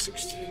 60.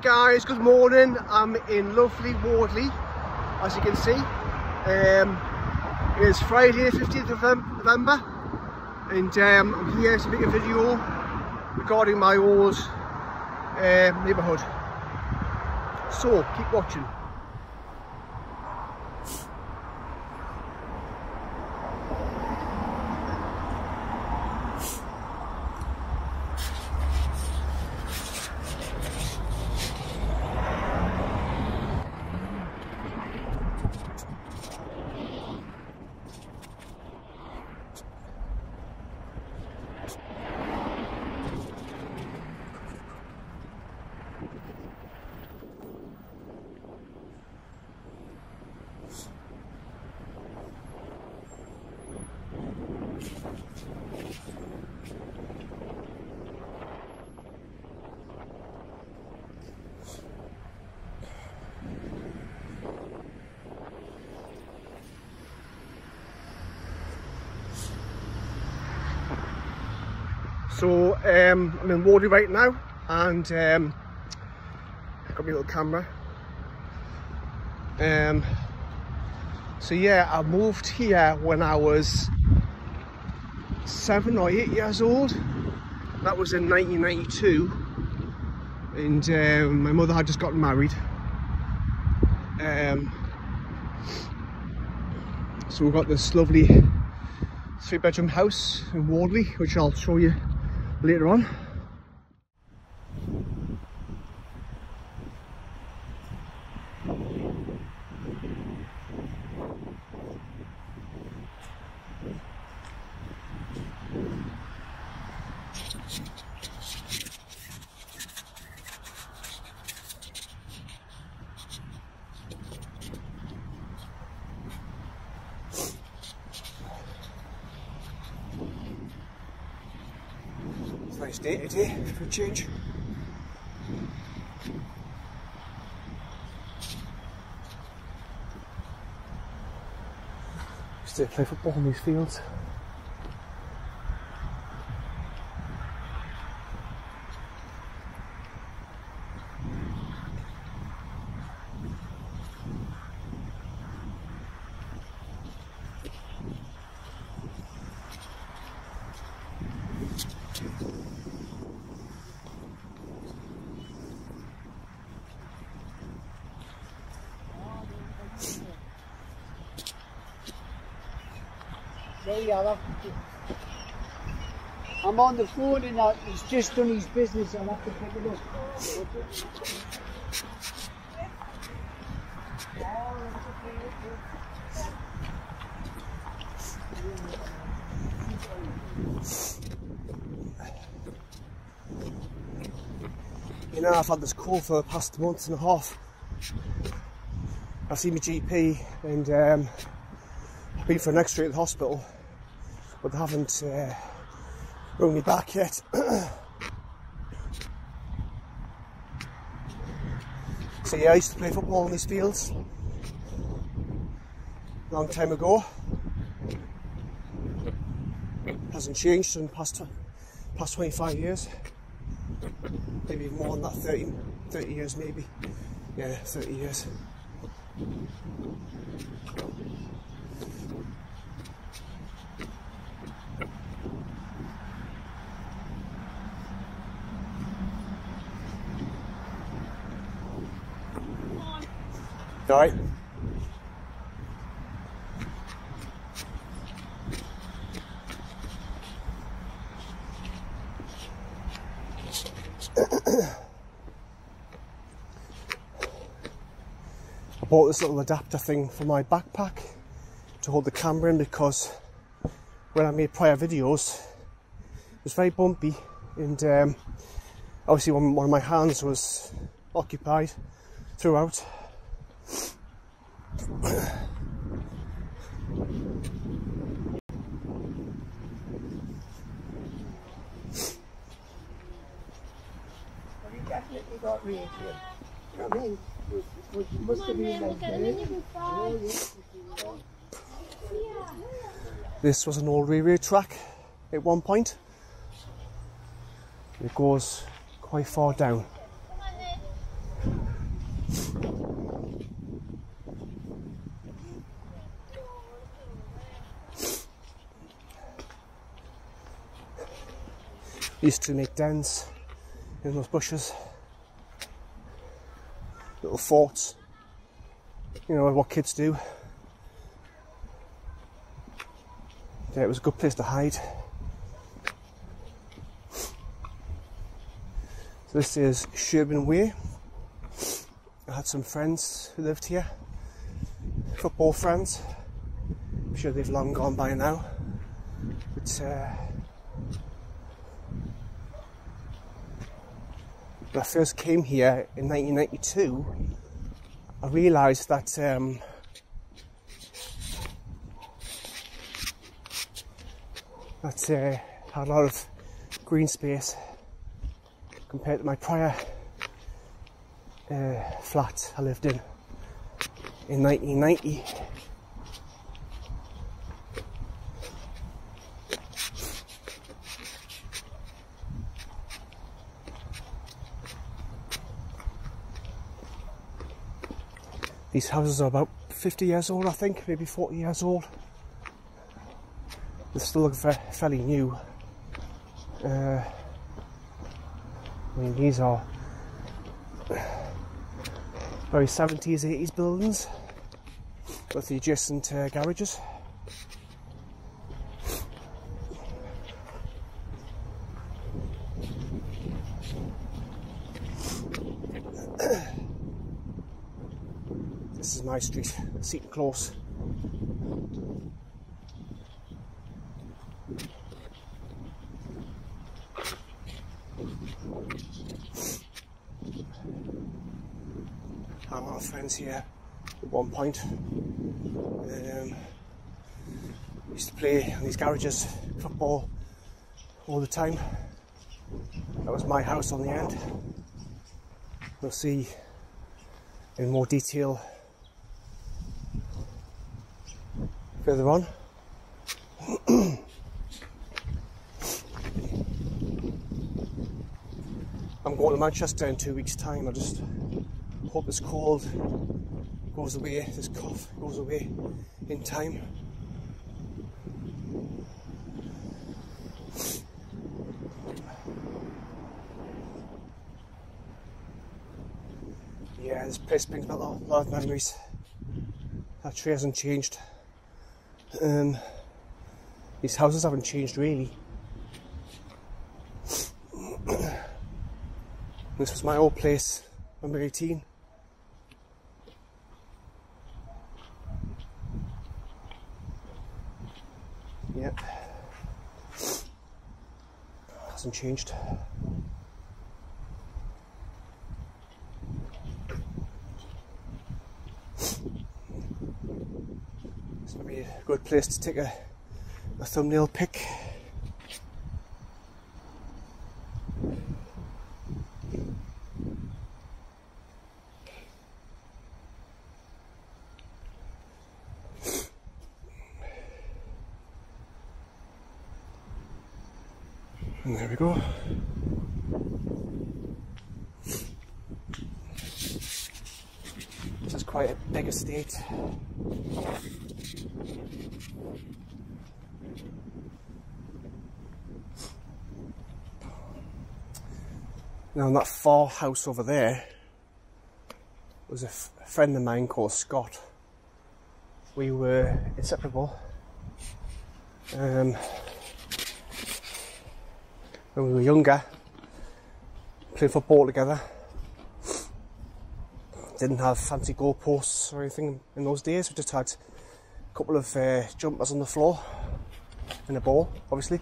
Guys, good morning. I'm in lovely Wardley, as you can see. Um, it is Friday, the 15th of November, and um, I'm here to make a video regarding my old uh, neighbourhood. So, keep watching. So um, I'm in Wardley right now and um, I've got my little camera. Um, so yeah, I moved here when I was seven or eight years old. That was in 1992 and um, my mother had just gotten married. Um, so we've got this lovely three bedroom house in Wardley which I'll show you later on. It's day today for a change. To play football in these fields. There you are. I'm on the phone and he's just done his business. I'll have to pick it up. You know, I've had this call for the past month and a half. I've seen my GP and um, I've been for an x-ray at the hospital, but they haven't uh, rung me back yet. so yeah, I used to play football in these fields a long time ago. Hasn't changed in the past, past 25 years. Maybe even more than that, 30, 30 years maybe. Yeah, 30 years. Alright. I bought this little adapter thing for my backpack to hold the camera in because when I made prior videos it was very bumpy and um, obviously one, one of my hands was occupied throughout definitely got radium. You know what I mean? It, it must have been like that. This was an old railway track at one point. It goes quite far down. Used to make dens in those bushes, little forts. You know what kids do. Yeah, it was a good place to hide. So this is Sherburn Way. I had some friends who lived here, football friends. I'm sure they've long gone by now. But uh, when I first came here in 1992, I realised that um, that uh, had a lot of green space compared to my prior uh, flat I lived in in 1990. These houses are about 50 years old, I think, maybe 40 years old. They still look fa- fairly new. Uh, I mean, these are very 70s, 80s buildings with the adjacent uh, garages. My street, Seaton Close. had a lot of friends here at one point. Um, used to play in these garages, football all the time. That was my house on the end. We'll see in more detail further on. I'm going to Manchester in two weeks' time. I just hope this cold goes away, this cough goes away in time. Yeah, this place brings back a lot, lot of memories. That tree hasn't changed. Um, these houses haven't changed really. this was my old place, number 18. Yep. Hasn't changed. This might be a good place to take a, a thumbnail pic. And there we go. This is quite a big estate. Now, in that far house over there was a friend of mine called Scott. We were inseparable. Um, when we were younger, played football together. Didn't have fancy goalposts or anything in those days. We just had a couple of uh, jumpers on the floor and a ball, obviously.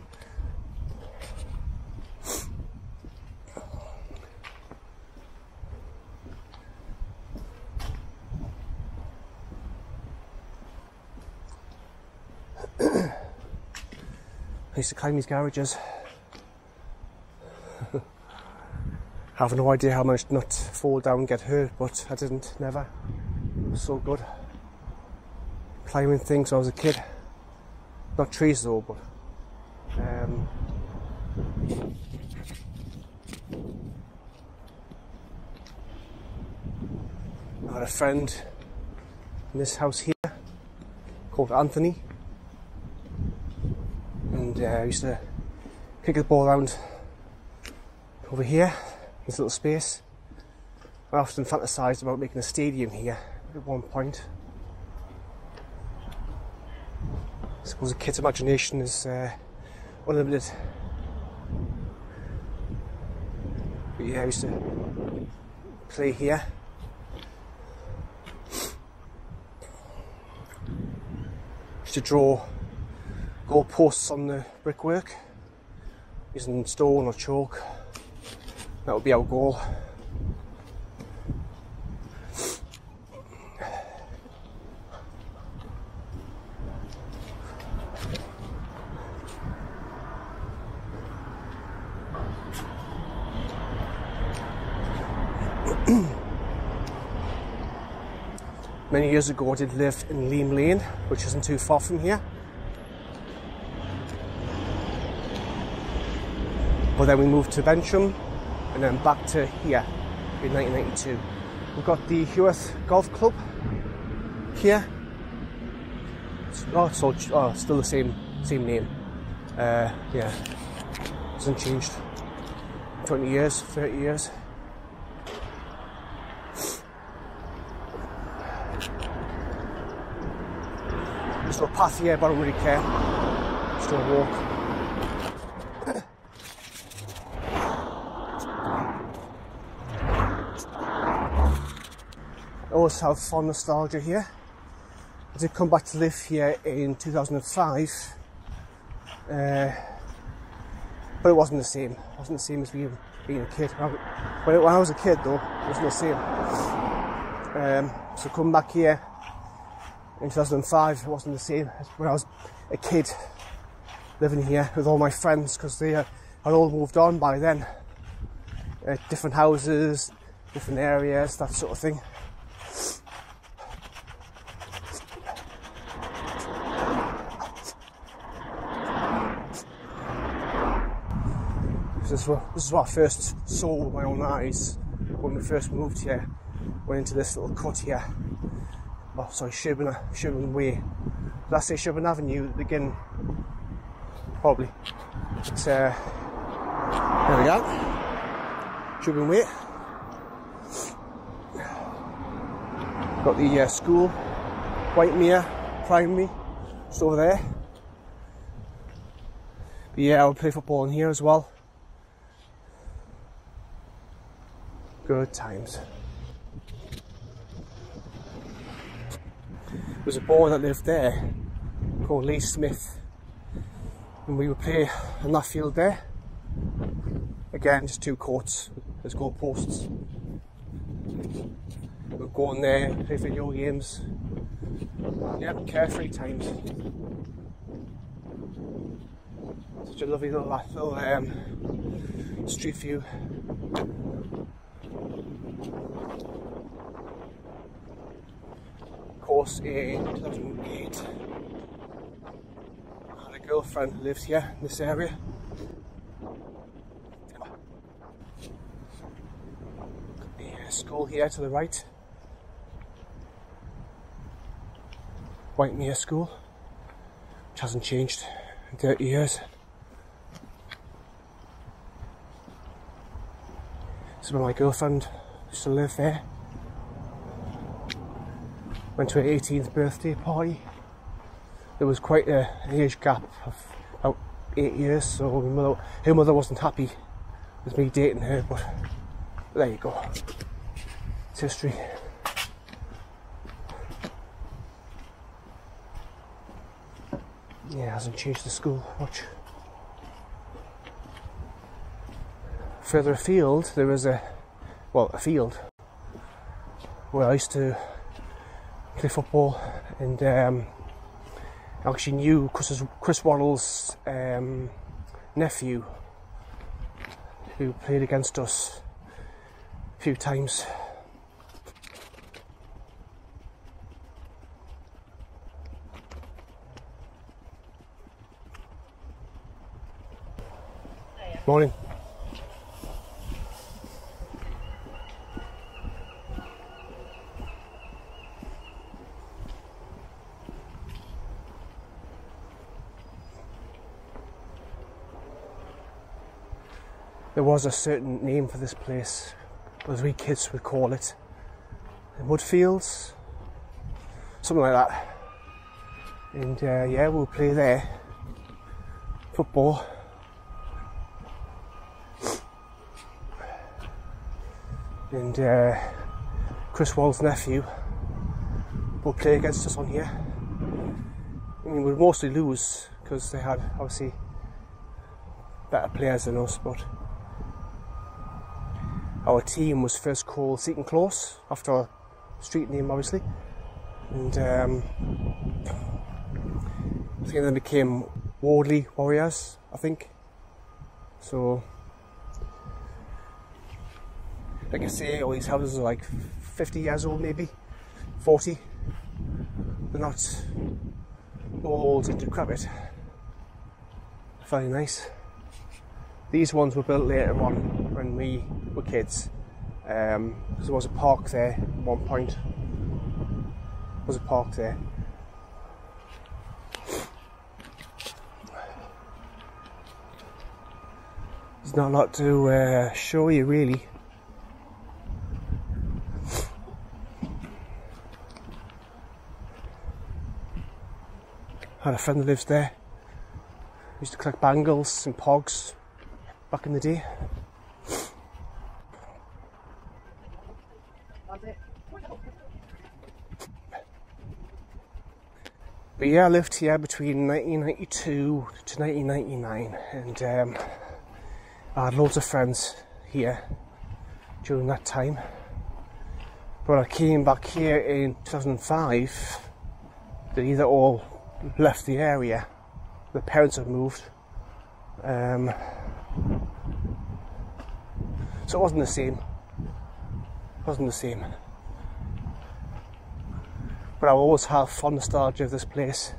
Used to climb these garages. have no idea how much not fall down and get hurt, but I didn't, never. Was so good. Climbing things when I was a kid. Not trees though, but um, I had a friend in this house here called Anthony, I used to kick the ball around over here, this little space. I often fantasised about making a stadium here at one point. I suppose a kid's imagination is uh, unlimited. But yeah, I used to play here. Used to draw goalposts on the brickwork using stone or chalk. That would be our goal. Many years ago, I did live in Leam Lane, which isn't too far from here. But then we moved to Bensham and then back to here in 1992. We've got the Heworth Golf Club here. Oh, all, oh, still the same same name. Uh, yeah, hasn't changed. 20 years, 30 years. Just a path here, but I don't really care. Just a walk. Always have fond nostalgia here. I did come back to live here in 2005, uh, but it wasn't the same. It wasn't the same as being, being a kid. When, I was a kid, though, it wasn't the same. Um, so coming back here in 2005, it wasn't the same as when I was a kid living here with all my friends because they uh, had all moved on by then. Uh, different houses, different areas, that sort of thing. This is, what, this is what I first saw with my own eyes when we first moved here. Went into this little cut here. Oh, sorry, Sherburn, Sherburn Way. Did I say Sherburn Avenue beginning? Probably. It's, uh, there we go. Sherburn Way. Got the uh, school, Whitemere Primary, just over there. But yeah, I would play football in here as well. Good times. There was a boy that lived there called Lee Smith, and we would play on that field there. Again, just two courts, there's goal posts. We'd go in there, play for video games. Yeah, carefree times. Such a lovely little, little um, street view. Course in 2008 I had a girlfriend who lives here in this area. The school here to the right. White Whitemere School which hasn't changed in 30 years. This is where my girlfriend used to live there went to her 18th birthday party. There was quite a, an age gap of about eight years, so mother, her mother wasn't happy with me dating her, but there you go. It's history. Yeah, hasn't changed the school much. Further afield, there was a, well, a field where I used to play football and um, I actually knew Chris, Chris Waddle's um, nephew who played against us a few times. Morning. Was a certain name for this place, as we kids would call it. Mudfields, something like that. And uh, yeah, we'll play there. Football. and uh, Chris Waddle's nephew will play against us on here. I mean, we'd mostly lose because they had obviously better players than us, but our team was first called Seaton Close after our street name, obviously, and um, I think then became Wardley Warriors, I think. So like I say, all these houses are like 50 years old, maybe 40. They're not old and decrepit. Very nice. These ones were built later on when we were kids. Um, there was a park there at one point. There was a park there. There's not a lot to uh, show you really. had a friend that lives there. Used to collect bangles and pogs back in the day. But yeah, I lived here between 1992 to 1999 and um, I had loads of friends here during that time. But I came back here in 2005, they either all left the area. The parents have moved. Um, so it wasn't the same. It wasn't the same. But I always have fond nostalgia of this place.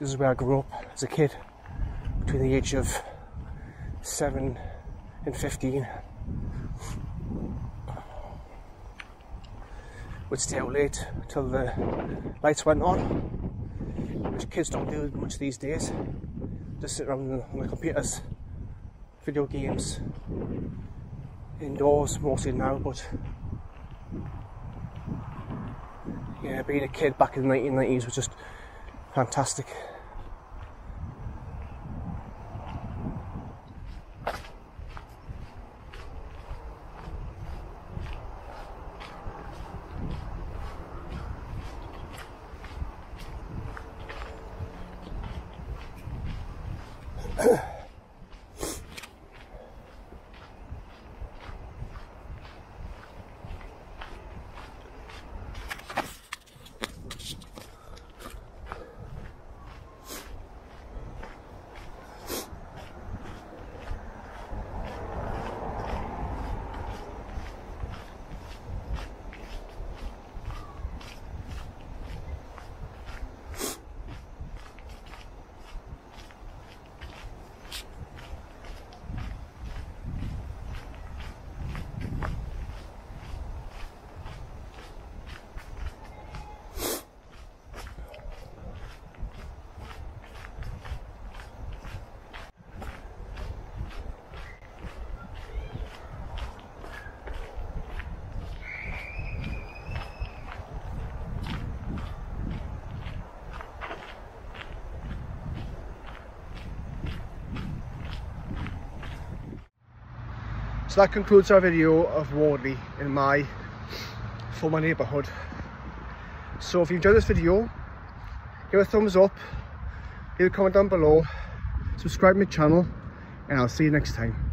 This is where I grew up as a kid, between the age of 7 and 15. Would stay out late till the lights went on which kids don't do much these days. Just sit around on the computers, video games, indoors mostly now, but yeah, being a kid back in the 1990s was just fantastic. So that concludes our video of Wardley in my former neighbourhood. So if you enjoyed this video, give a thumbs up, leave a comment down below, subscribe to my channel, and I'll see you next time.